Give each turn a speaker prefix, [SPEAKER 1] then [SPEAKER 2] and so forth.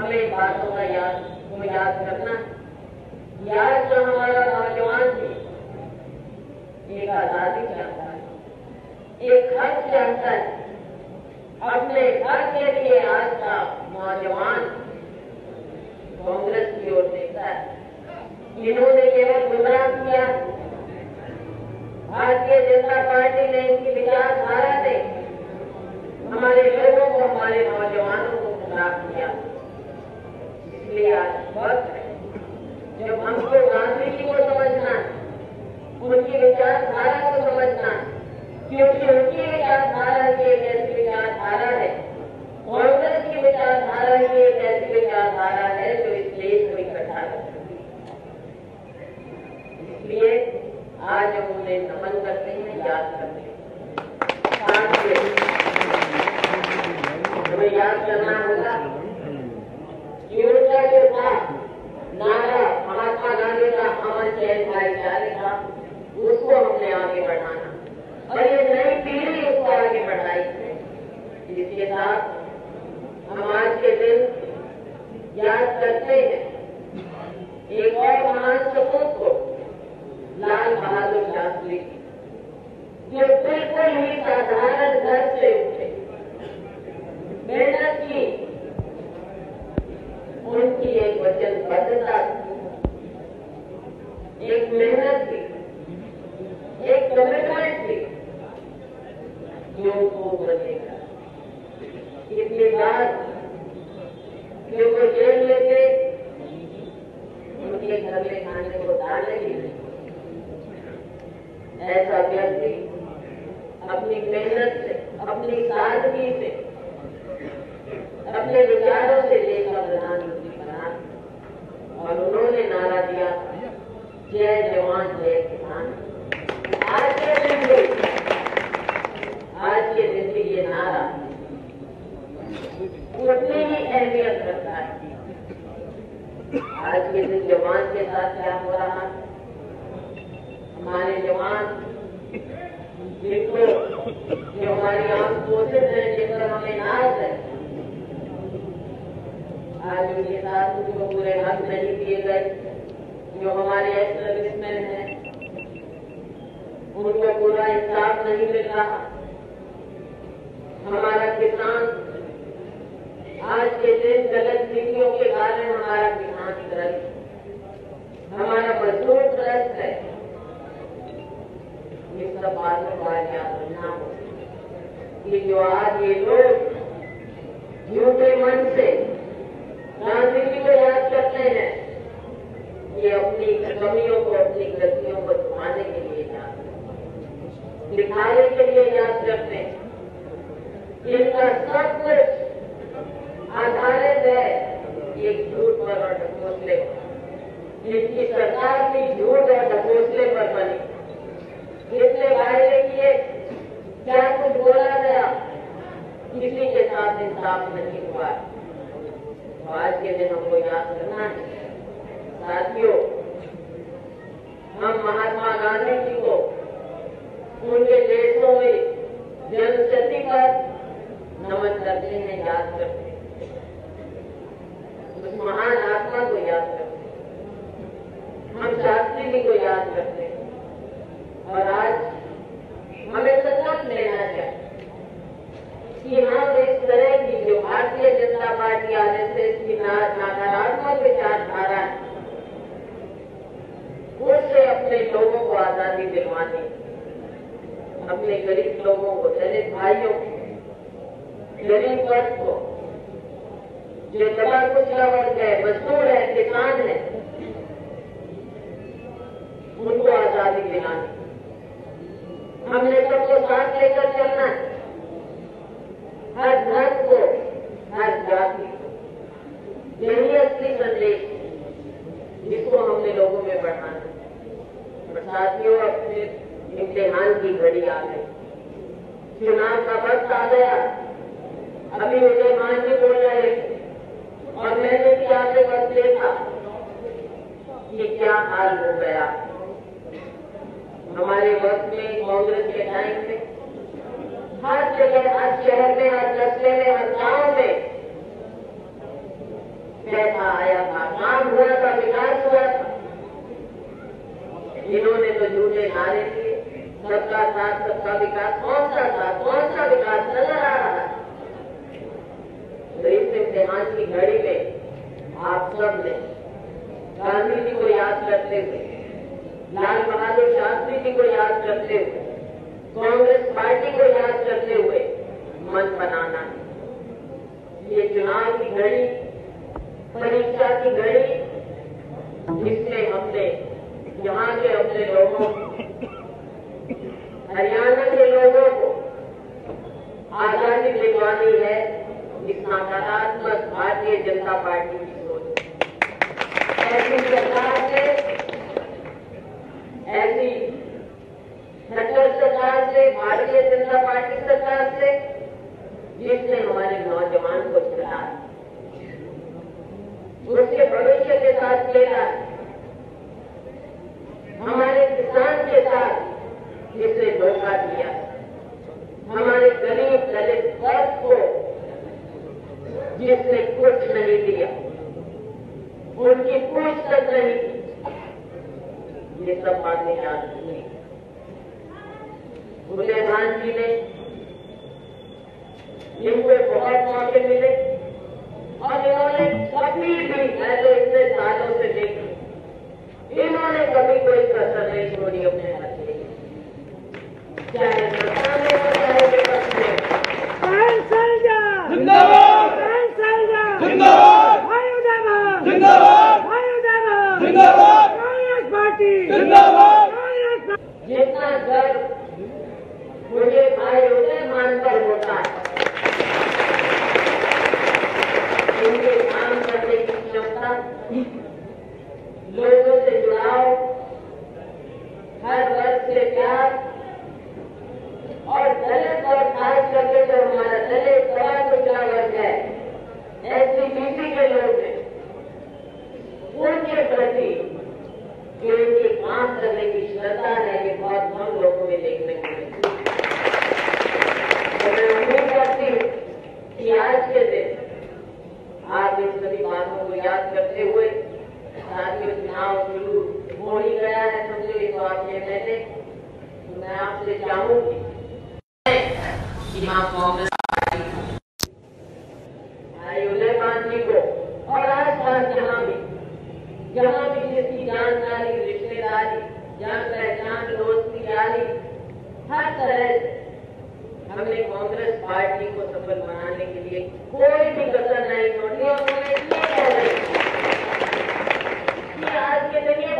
[SPEAKER 1] हमें बातों का याद को याद करना याद जो हमारा नौजवान थी एक आज़ादी चाहता है एक हक चाहता है अपने घर के लिए आज का नौजवान कांग्रेस की ओर देखता है। इन्होंने केवल गुमराह किया। भारतीय जनता पार्टी ने इनकी विचारधारा ने हमारे लोगों को, हमारे नौजवानों को गुमराह किया। जब हमको गांधी जी को समझना, उनकी विचारधारा को समझना, क्योंकि उनकी विचारधारा के जैसी विचारधारा है कांग्रेस की विचारधारा की एक ऐसी विचारधारा है जो इस देश को इकट्ठा करती है इसलिए आज हम उन्हें नमन करते हैं याद करते हैं साथ में हमें याद करना होगा कि उनका जो था नारा महात्मा गांधी का अमर चैन भाईचारे का उसको हमने आगे बढ़ाना और ये नई पीढ़ी उसको आगे बढ़ाई इसके साथ हम आज के दिन याद करते हैं। एक और महान सपूत को लाल बहादुर शास्त्री जो बिल्कुल ही साधारण घर से उठे। मेहनत की, उनकी एक वचनबद्धता एक मेहनत थी। एक कमिटमेंट थी जो वो बनेगा इसके बाद जो वो जेल लेते उनके घर में खाने को दाल नहीं ऐसा व्यक्ति अपनी मेहनत से अपनी सादगी से अपने विचारों से लेकर प्रधानमंत्री बना और उन्होंने नारा दिया जय जवान जय किसान आज के दिन भी आज के दिन भी ये नारा उतनी ही अहमियत रखता है आज के दिन जवान के साथ क्या हो रहा है हमारे जवान जिनको जो हमारी आँख कोशिश है जिन पर हमें नाज है आज उनके साथ उनको पूरे हक नहीं दिए गए जो हमारे सर्विसमैन हैं, उनको पूरा इंसाफ नहीं मिल। रहा हमारा किसान आज के दिन गलत नीतियों के कारण हमारा किसान ग्रस्त हमारा मजदूर ग्रस्त है। ये सब बातों का याद रखना हो कि जो आज ये लोग झूठे मन से गांधी जी को याद करते हैं अपनी कमियों को, अपनी गलतियों को छुपाने के लिए याद करते दिखाने के लिए याद करते हैं। इनका सब कुछ आधारित है ये झूठ पर और ढकोसले पर इनकी सरकार भी झूठ और ढकोसले पर बनी इसने वायदे किए क्या कुछ बोला गया किसी के साथ इंसाफ नहीं हुआ तो आज के दिन हमको याद करना है साथियों हम महात्मा गांधी जी को उनके देशों में जनशती पर नमन करते हैं, याद करते हैं। उस महान आत्मा को याद करते हैं। हम शास्त्री जी को याद करते हैं। और आज हमें संकल्प लेना चाहिए कि हम इस तरह की जो भारतीय जनता पार्टी आरएसएस की नकारात्मक विचारधारा है उससे अपने लोगों को आज़ादी दिलवानी अपने गरीब लोगों को दलित भाइयों को गरीब वर्ग को जो दबा कुचला वर्ग है मजदूर है किसान है उनको आज़ादी दिलानी हमने सबको साथ लेकर चलना है हर धर्म को हर जाति को यही असली संदेश जिसको हमने लोगों में बढ़ाना और साथियों अपने इम्तिहान की घड़ी आ गई चुनाव का वक्त आ गया। अभी विजय मान जी बोल रहे और मैंने भी आगे वक्त देखा कि क्या हाल हो गया। हमारे वक्त में कांग्रेस के टाइम में हर जगह, हर शहर में, हर कस्बे में, हर गाँव में पैसा आया था, काम हुआ था, विकास हुआ था। इन्होंने तो झूठे नारे सबका साथ सबका विकास कौन सा साथ कौन सा विकास नज़र आ रहा है तो इस इम्तिहान की घड़ी में आप सबने गांधी जी को याद करते हुए, लाल बहादुर शास्त्री जी को याद करते हुए, कांग्रेस पार्टी को याद करते हुए मन बनाना है। ये चुनाव की घड़ी, परीक्षा की घड़ी जिसमें हमने, यहाँ के अपने लोगों हरियाणा के लोगों को आज़ादी दिलवानी है, इस नकारात्मक भारतीय जनता पार्टी की सोच। ऐसी सरकार से, ऐसी सरकार से, भारतीय जनता पार्टी सरकार से, जिसने हमारे नौजवान को चला उसके भविष्य के साथ खेला हमारे किसान के साथ जिसने धोखा दिया हमारे गरीब दलित वर्ग को जिसने कुछ नहीं दिया उनकी पूछ तक नहीं। की ये सब बातें याद हुई। उदयभान जी ने इनको बहुत मौके मिले, और इन्होंने कभी भी मैं तो इतने सालों से देखी। इन्होंने कभी कोई कसर नहीं छोड़ी अपने हाथ में। चाहे जितना गर्व मुझे भाई उदय मानकर होता है इनके काम करने की क्षमता लोगों से जुड़ाव हर वर्ग से प्यार और दलित और खास करके जो हमारा दलित बड़ा पिछड़ा वर्ग है ऐसी बीसी के लोग हैं उनके प्रति जो इनके काम करने है बहुत कम लोगों में देखने को है मैं उम्मीद करती हूँ कि आज के दिन इन सभी बातों को याद करते हुए साथियों चुनाव शुरू हो ही गया है समझो मैंने मैं आपसे चाहूँगी कांग्रेस को और भी भी जिसकी जानकारी, रिश्तेदारी जान पहचान दोस्ती यारी हर तरह हमने कांग्रेस पार्टी को सफल बनाने के लिए कोई भी कसर नहीं छोड़ी। और मैं ये कह रही आज के दिन ये